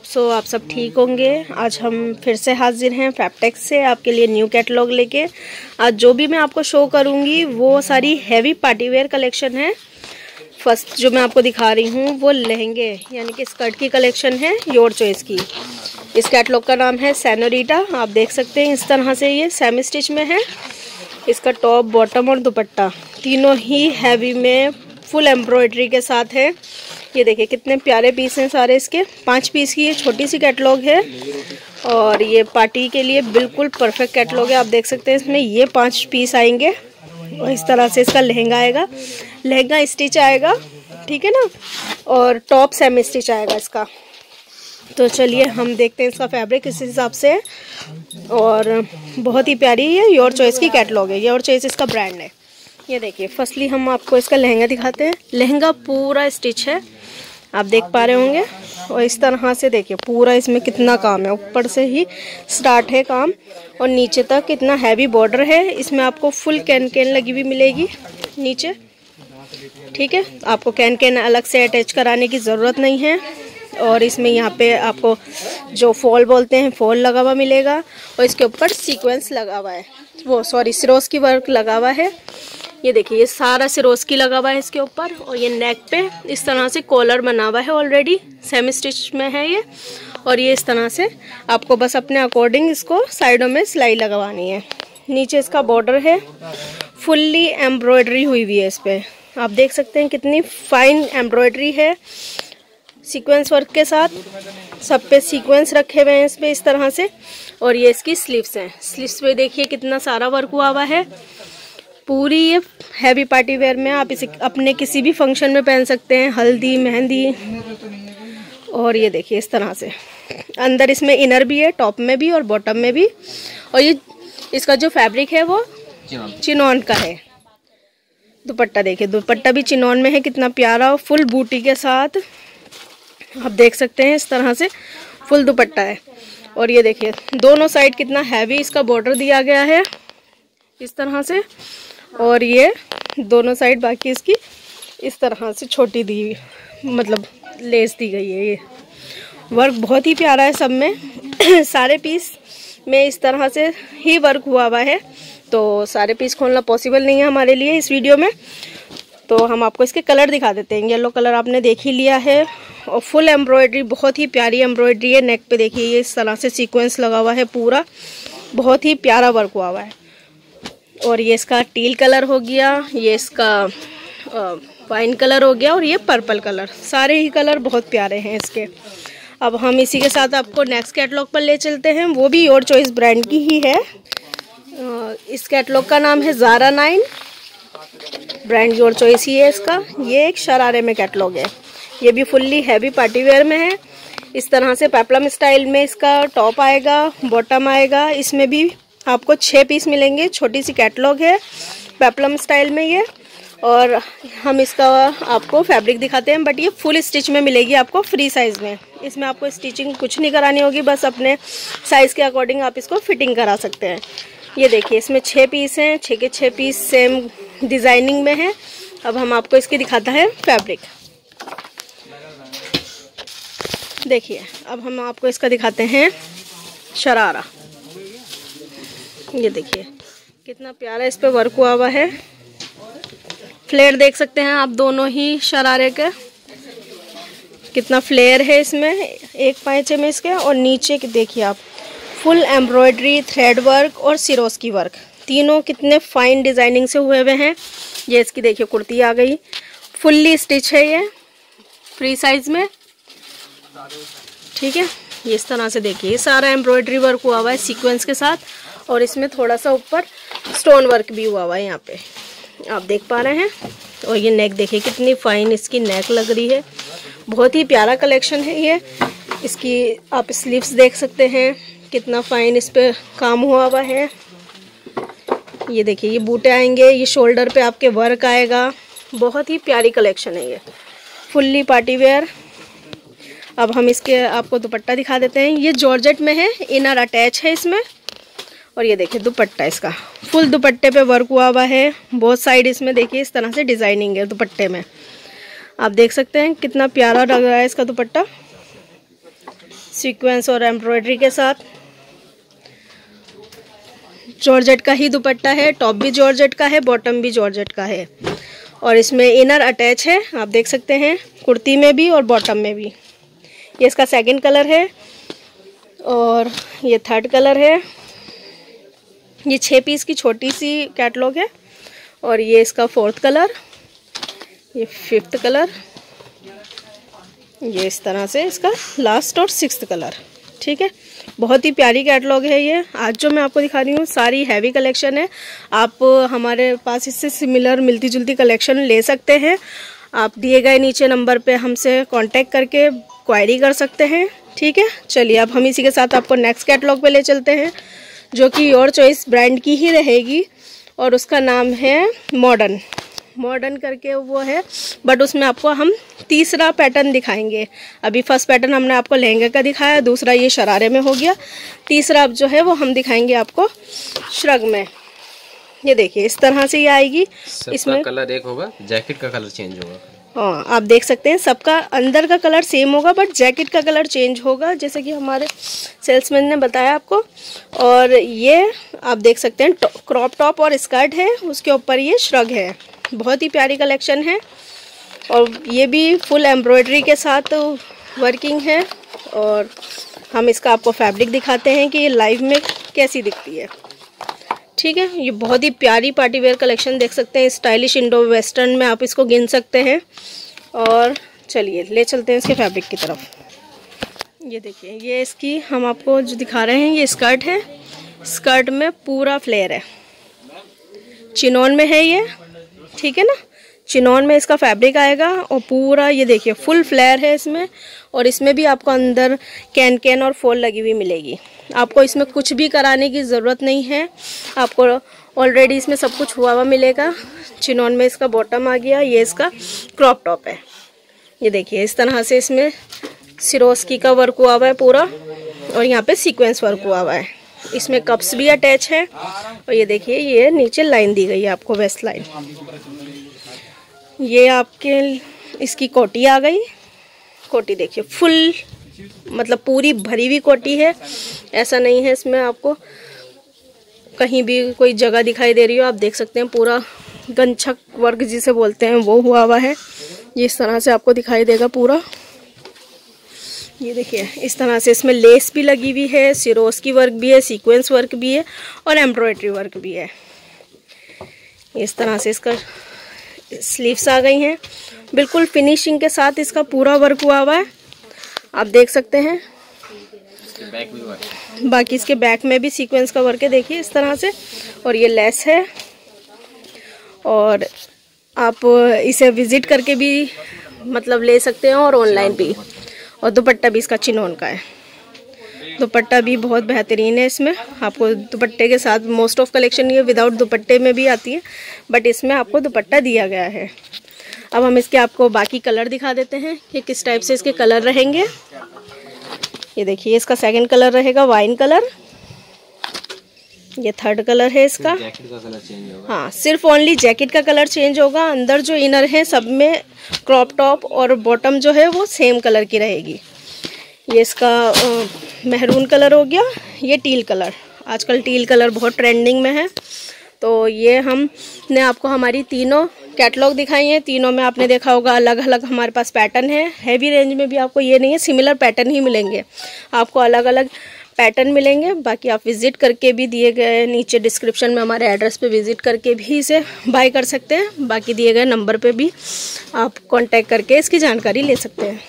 Hope so आप सब ठीक होंगे। आज हम फिर से हाजिर हैं फैपटेक्स से, आपके लिए न्यू कैटलॉग लेके। आज जो भी मैं आपको शो करूँगी, वो सारी हैवी पार्टीवेयर कलेक्शन है। फ़र्स्ट जो मैं आपको दिखा रही हूँ, वो लहंगे, यानी कि स्कर्ट की कलेक्शन है योर चॉइस की। इस कैटलॉग का नाम है सैनोरीटा आप देख सकते हैं इस तरह से ये सेमी स्टिच में है। इसका टॉप बॉटम और दुपट्टा, तीनों ही हैवी में फुल एम्ब्रॉयडरी के साथ है। ये देखिए, कितने प्यारे पीस हैं सारे इसके। पाँच पीस की ये छोटी सी कैटलॉग है और ये पार्टी के लिए बिल्कुल परफेक्ट कैटलॉग है। आप देख सकते हैं, इसमें ये पाँच पीस आएँगे और इस तरह से इसका लहंगा आएगा। लहंगा स्टिच आएगा, ठीक है ना? और टॉप सेम स्टिच आएगा इसका। तो चलिए, हम देखते हैं इसका फैब्रिक इस हिसाब से। और बहुत ही प्यारी है योर चॉइस की कैटलॉग है योर चॉइस इसका ब्रांड है। ये देखिए फर्स्टली हम आपको इसका लहंगा दिखाते हैं। लहंगा पूरा स्टिच है। आप देख पा रहे होंगे? और इस तरह से देखिए, पूरा इसमें कितना काम है। ऊपर से ही स्टार्ट है काम, और नीचे तक कितना हैवी बॉर्डर है। इसमें आपको फुल कैन कैन लगी हुई मिलेगी, नीचे। ठीक है? आपको कैन कैन अलग से अटैच कराने की ज़रूरत नहीं है। और इसमें यहाँ पे आपको जो फॉल बोलते हैं फॉल लगा हुआ मिलेगा। और इसके ऊपर सीक्वेंस लगा हुआ है। वो सॉरी सिरोस की वर्क लगा हुआ है। ये देखिए, ये सारा सिरोस्की लगा हुआ है इसके ऊपर और ये नेक पे इस तरह से कॉलर बना हुआ है ऑलरेडी सेमी स्टिच में है ये। और ये इस तरह से आपको बस अपने अकॉर्डिंग इसको साइडों में सिलाई लगवानी है। नीचे इसका बॉर्डर है फुल्ली एम्ब्रॉयडरी हुई हुई है इस पर आप देख सकते हैं कितनी फाइन एम्ब्रॉयडरी है। सीक्वेंस वर्क के साथ सब पे सीक्वेंस रखे हुए हैं इस पर इस तरह से। और ये इसकी स्लीव्स हैं। स्लीव्स पे देखिए कितना सारा वर्क हुआ हुआ है। पूरी ये हैवी पार्टी वेयर में आप इसे अपने किसी भी फ़ंक्शन में पहन सकते हैं हल्दी मेहंदी। और ये देखिए इस तरह से। अंदर इसमें इनर भी है टॉप में भी और बॉटम में भी। और ये इसका जो फैब्रिक है वो चिनॉन। का है। दुपट्टा देखिए दुपट्टा भी चिनॉन में है कितना प्यारा और फुल बूटी के साथ। आप देख सकते हैं इस तरह से फुल दुपट्टा है। और ये देखिए दोनों साइड कितना हैवी इसका बॉर्डर दिया गया है। इस तरह से। और ये दोनों साइड बाकी इसकी इस तरह से छोटी दी मतलब लेस दी गई है ये। वर्क बहुत ही प्यारा है सब में। सारे पीस में इस तरह से ही वर्क हुआ हुआ है। तो सारे पीस खोलना पॉसिबल नहीं है हमारे लिए इस वीडियो में। तो हम आपको इसके कलर दिखा देते हैं। येलो कलर आपने देख ही लिया है। और फुल एम्ब्रॉयडरी, बहुत ही प्यारी एम्ब्रॉयडरी है। नेक पे देखिए, ये इस तरह से सीक्वेंस लगा हुआ है पूरा। बहुत ही प्यारा वर्क हुआ हुआ है। और ये इसका टील कलर हो गया, ये इसका वाइन कलर हो गया और ये पर्पल कलर। सारे ही कलर बहुत प्यारे हैं इसके। अब हम इसी के साथ आपको नेक्स्ट कैटलॉग पर ले चलते हैं। वो भी योर चॉइस ब्रांड की ही है। इस कैटलॉग का नाम है Zara nine brand your choice ही है इसका। ये एक शरारे में कैटलॉग है। ये भी फुल्ली हैवी पार्टीवेयर में है। इस तरह से पेपलम स्टाइल में इसका टॉप आएगा बॉटम आएगा। इसमें भी आपको छः पीस मिलेंगे। छोटी सी कैटलॉग है पेपलम स्टाइल में ये, और हम इसका आपको फैब्रिक दिखाते हैं बट ये फुल स्टिच में मिलेगी आपको फ्री साइज़ में। इसमें आपको स्टिचिंग कुछ नहीं करानी होगी, बस अपने साइज़ के अकॉर्डिंग आप इसको फिटिंग करा सकते हैं। ये देखिए, इसमें छः पीस हैं छः के छः पीस सेम डिज़ाइनिंग में है। अब हम आपको इसके दिखाता है फैब्रिक देखिए, अब हम आपको इसका दिखाते हैं शरारा। ये देखिए। कितना प्यारा इस पे वर्क हुआ हुआ है। फ्लेयर देख सकते हैं आप दोनों ही शरारे के। कितना फ्लेयर है इसमें, एक पाँचे में इसके और नीचे देखिए आप। फुल एम्ब्रॉयडरी थ्रेड वर्क और सिरोस की वर्क तीनों कितने फाइन डिज़ाइनिंग से हुए हुए हैं। ये इसकी देखिए कुर्ती आ गई। फुल्ली स्टिच है ये फ्री साइज़ में। ठीक है? ये इस तरह से देखिए सारा एम्ब्रॉयडरी वर्क हुआ हुआ है सीक्वेंस के साथ। और इसमें थोड़ा सा ऊपर स्टोन वर्क भी हुआ हुआ है यहाँ पे। आप देख पा रहे हैं। और ये नेक देखिए, कितनी फाइन इसकी नेक लग रही है। बहुत ही प्यारा कलेक्शन है ये। इसकी आप स्लीव्स देख सकते हैं, कितना फाइन इस पर काम हुआ हुआ है। ये देखिए, ये बूटे आएँगे, ये शोल्डर पे आपके वर्क आएगा। बहुत ही प्यारी कलेक्शन है ये। फुल्ली पार्टी वेयर अब हम इसके आपको दुपट्टा दिखा देते हैं। ये जॉर्जेट में है इनर अटैच है इसमें। और ये देखिए दुपट्टा इसका। फुल दुपट्टे पे वर्क हुआ हुआ है। बहुत साइड इसमें देखिए इस तरह से डिज़ाइनिंग है दुपट्टे में। आप देख सकते हैं कितना प्यारा लग रहा है इसका दुपट्टा। सीक्वेंस और एम्ब्रॉयडरी के साथ। जॉर्जेट का ही दुपट्टा है टॉप भी जॉर्जेट का है बॉटम भी जॉर्जेट का है। और इसमें इनर अटैच है, आप देख सकते हैं, कुर्ती में भी और बॉटम में भी। ये इसका सेकंड कलर है और ये थर्ड कलर है। ये छः पीस की छोटी सी कैटलॉग है और ये इसका फोर्थ कलर, ये फिफ्थ कलर, ये इस तरह से इसका लास्ट और सिक्स कलर, ठीक है? बहुत ही प्यारी कैटलॉग है ये। आज जो मैं आपको दिखा रही हूँ, सारी हैवी कलेक्शन है। आप हमारे पास इससे सिमिलर मिलती जुलती कलेक्शन ले सकते हैं। आप दिए गए नीचे नंबर पे हमसे कांटेक्ट करके क्वायरी कर सकते हैं, ठीक है? चलिए, अब हम इसी के साथ आपको नेक्स्ट कैटलॉग पे ले चलते हैं। जो कि योर चॉइस ब्रांड की ही रहेगी और उसका नाम है मॉडर्न मॉडर्न करके वो है बट उसमें आपको हम तीसरा पैटर्न दिखाएँगे। अभी फ़र्स्ट पैटर्न हमने आपको लहंगे का दिखाया दूसरा ये शरारे में हो गया। तीसरा अब जो है वो हम दिखाएँगे आपको श्रग में। ये देखिए इस तरह से ये आएगी। इसमें कलर एक होगा जैकेट का कलर चेंज होगा। हाँ आप देख सकते हैं, सबका अंदर का कलर सेम होगा बट जैकेट का कलर चेंज होगा, जैसे कि हमारे सेल्समैन ने बताया आपको। और ये आप देख सकते हैं क्रॉप टॉप और स्कर्ट है, उसके ऊपर ये श्रग है। बहुत ही प्यारी कलेक्शन है। और ये भी फुल एम्ब्रॉयडरी के साथ वर्किंग है। और हम इसका आपको फैब्रिक दिखाते हैं कि ये लाइव में कैसी दिखती है। ठीक है, ये बहुत ही प्यारी पार्टी वेयर कलेक्शन देख सकते हैं, स्टाइलिश इंडो वेस्टर्न में आप इसको गिन सकते हैं। और चलिए, ले चलते हैं इसके फैब्रिक की तरफ़। ये देखिए, ये इसकी हम आपको जो दिखा रहे हैं, ये स्कर्ट है। स्कर्ट में पूरा फ्लेयर है। चिनोन में है ये, ठीक है ना? चिनॉन में इसका फैब्रिक आएगा और पूरा ये देखिए फुल फ्लेयर है इसमें और इसमें भी आपको अंदर कैन कैन और फोल लगी हुई मिलेगी। आपको इसमें कुछ भी कराने की ज़रूरत नहीं है। आपको ऑलरेडी इसमें सब कुछ हुआ हुआ मिलेगा। चिनॉन में इसका बॉटम आ गया, ये इसका क्रॉप टॉप है। ये देखिए, इस तरह से इसमें सिरोस्की का वर्क हुआ हुआ है पूरा और यहाँ पे सीक्वेंस वर्क हुआ हुआ है। इसमें कप्स भी अटैच है और ये देखिए, ये नीचे लाइन दी गई है आपको वेस्ट लाइन ये आपके इसकी कोटी आ गई। कोटी देखिए, फुल मतलब पूरी भरी हुई कोटी है। ऐसा नहीं है इसमें आपको कहीं भी कोई जगह दिखाई दे रही हो, आप देख सकते हैं पूरा गंछक वर्ग जिसे बोलते हैं, वो हुआ हुआ है। ये इस तरह से आपको दिखाई देगा पूरा। ये देखिए, इस तरह से इसमें लेस भी लगी हुई है सिरोस की वर्क भी है, सीक्वेंस वर्क भी है और एम्ब्रॉयडरी वर्क भी है। इस तरह से इसका स्लीव्स आ गई हैं। बिल्कुल फिनिशिंग के साथ इसका पूरा वर्क हुआ हुआ है। आप देख सकते हैं। बाकी इसके बैक में भी सीक्वेंस का वर्क है, देखिए इस तरह से। और ये लेस है। और आप इसे विज़िट करके भी मतलब ले सकते हैं और ऑनलाइन भी। और दुपट्टा भी इसका चिनोन का है। दुपट्टा भी बहुत बेहतरीन है इसमें। आपको दुपट्टे के साथ मोस्ट ऑफ़ कलेक्शन ये विदाउट दुपट्टे में भी आती है बट इसमें आपको दुपट्टा दिया गया है। अब हम इसके आपको बाकी कलर दिखा देते हैं कि किस टाइप से इसके कलर रहेंगे। ये देखिए इसका सेकंड कलर रहेगा वाइन कलर ये थर्ड कलर है इसका। हाँ सिर्फ़ ओनली जैकेट का कलर चेंज होगा। अंदर जो इनर है सब में क्रॉप टॉप और बॉटम जो है वो सेम कलर की रहेगी। ये इसका महरून कलर हो गया, ये टील कलर। आजकल टील कलर बहुत ट्रेंडिंग में है। तो ये हमने आपको हमारी तीनों कैटलॉग दिखाई हैं। तीनों में आपने देखा होगा अलग अलग हमारे पास पैटर्न है। हैवी रेंज में भी आपको ये नहीं है सिमिलर पैटर्न ही मिलेंगे। आपको अलग अलग पैटर्न मिलेंगे। बाकी आप विज़िट करके भी दिए गए नीचे डिस्क्रिप्शन में हमारे एड्रेस पे विज़िट करके भी इसे बाय कर सकते हैं। बाकी दिए गए नंबर पे भी आप कांटेक्ट करके इसकी जानकारी ले सकते हैं।